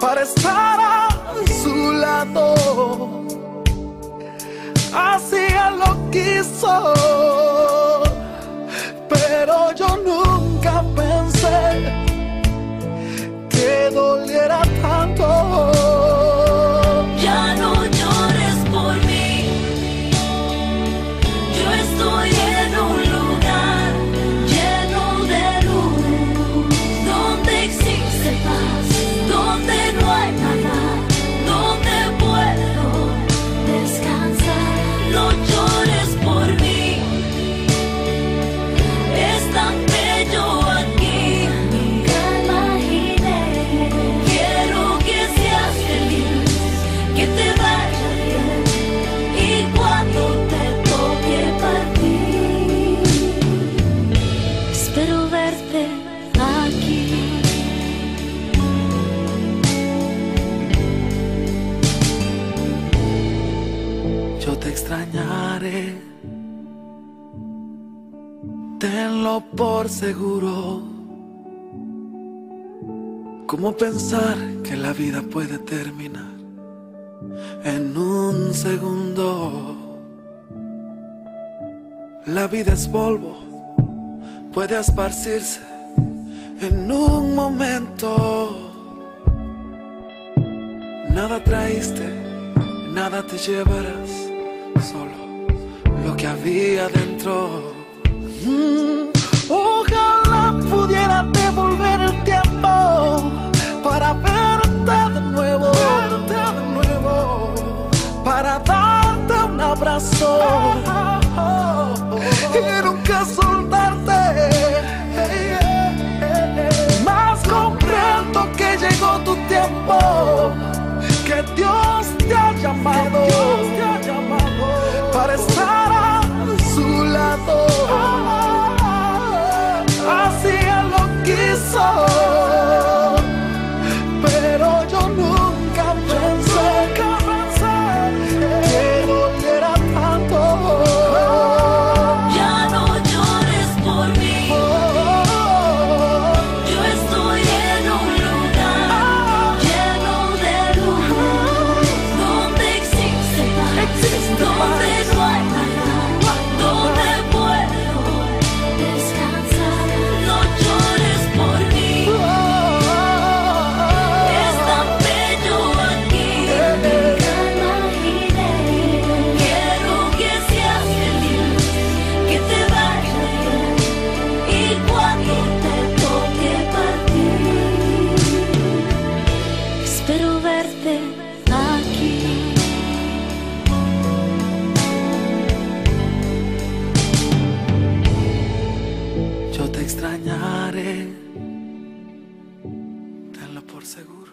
para estar a su lado. Así lo quiso, extrañaré, tenlo por seguro. ¿Cómo pensar que la vida puede terminar en un segundo? La vida es polvo, puede esparcirse en un momento. Nada traíste, nada te llevarás, solo lo que había dentro. Mm, ojalá pudiera devolver el tiempo para verte de nuevo, verte de nuevo, para darte un abrazo y nunca soltarte. Más comprendo que llegó tu tiempo, Tenlo por seguro.